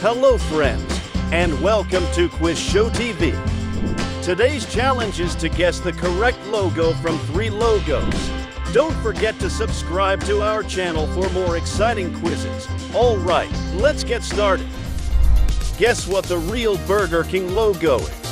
Hello, friends, and welcome to Quiz Show TV. Today's challenge is to guess the correct logo from three logos. Don't forget to subscribe to our channel for more exciting quizzes. All right, let's get started. Guess what the real Burger King logo is?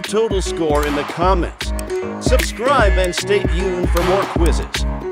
Your total score in the comments. Subscribe and stay tuned for more quizzes.